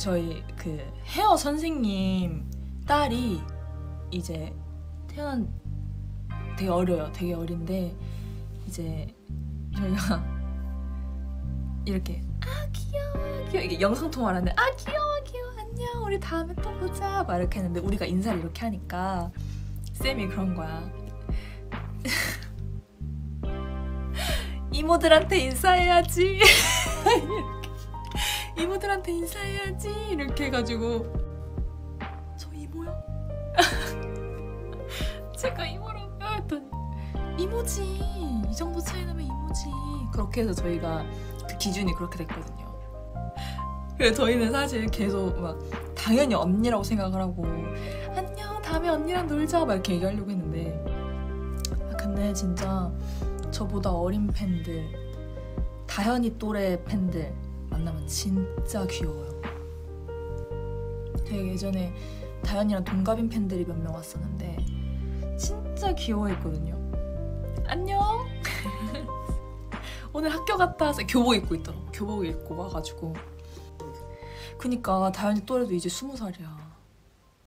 저희 그 헤어 선생님 딸이 이제 태어난 되게 어려요. 되게 어린데 이제 저희가 이렇게 아 귀여워 귀여워 이게 영상 통화를 하는데 아 귀여워 귀여워 안녕 우리 다음에 또 보자 막 이렇게 했는데 우리가 인사를 이렇게 하니까 쌤이 그런 거야. 이모들한테 인사해야지. 이모들한테 인사해야지. 이렇게 해가지고. 저 이모요? 제가 이모라고 했더니 이모지. 이 정도 차이 나면 이모지. 그렇게 해서 저희가 그 기준이 그렇게 됐거든요. 그래서 저희는 사실 계속 막 당연히 언니라고 생각을 하고 안녕 다음에 언니랑 놀자. 막 이렇게 얘기하려고 했는데 아, 근데 진짜 저보다 어린 팬들 다현이 또래 팬들 만나면 진짜 귀여워요. 되게 예전에 다현이랑 동갑인 팬들이 몇 명 왔었는데 진짜 귀여워했거든요. 안녕. 오늘 학교 갔다 와서 교복 입고 있더라고. 교복 입고 와가지고. 그니까 다현이 또래도 이제 스무 살이야.